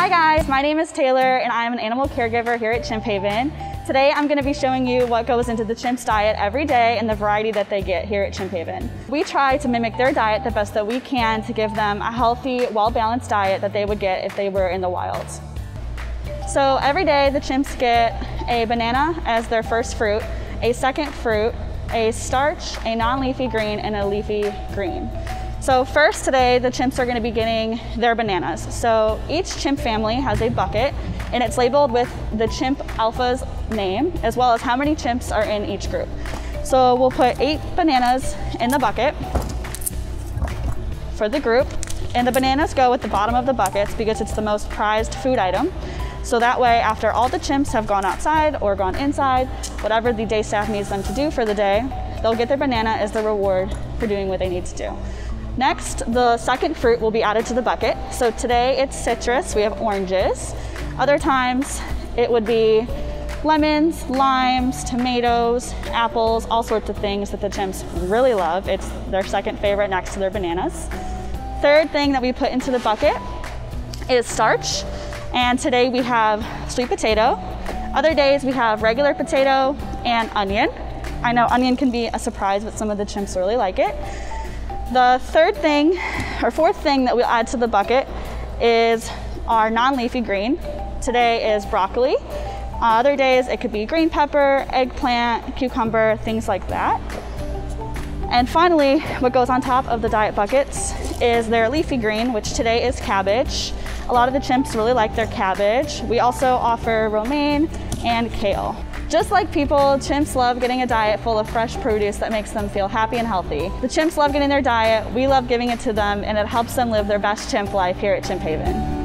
Hi guys, my name is Taylor and I'm an animal caregiver here at Chimp Haven. Today I'm going to be showing you what goes into the chimp's diet every day and the variety that they get here at Chimp Haven. We try to mimic their diet the best that we can to give them a healthy, well-balanced diet that they would get if they were in the wild. So every day the chimps get a banana as their first fruit, a second fruit, a starch, a non-leafy green, and a leafy green. So first today, the chimps are gonna be getting their bananas. So each chimp family has a bucket and it's labeled with the chimp alpha's name, as well as how many chimps are in each group. So we'll put eight bananas in the bucket for the group. And the bananas go at the bottom of the buckets because it's the most prized food item. So that way, after all the chimps have gone outside or gone inside, whatever the day staff needs them to do for the day, they'll get their banana as the reward for doing what they need to do. Next, the second fruit will be added to the bucket. So today it's citrus, we have oranges. Other times it would be lemons, limes, tomatoes, apples, all sorts of things that the chimps really love. It's their second favorite next to their bananas. Third thing that we put into the bucket is starch. And today we have sweet potato. Other days we have regular potato and onion. I know onion can be a surprise, but some of the chimps really like it. The third thing, or fourth thing that we'll add to the bucket is our non-leafy green. Today is broccoli. Uh, other days it could be green pepper, eggplant, cucumber, things like that. And finally, what goes on top of the diet buckets is their leafy green, which today is cabbage. A lot of the chimps really like their cabbage. We also offer romaine and kale. Just like people, chimps love getting a diet full of fresh produce that makes them feel happy and healthy. The chimps love getting their diet, we love giving it to them, and it helps them live their best chimp life here at Chimp Haven.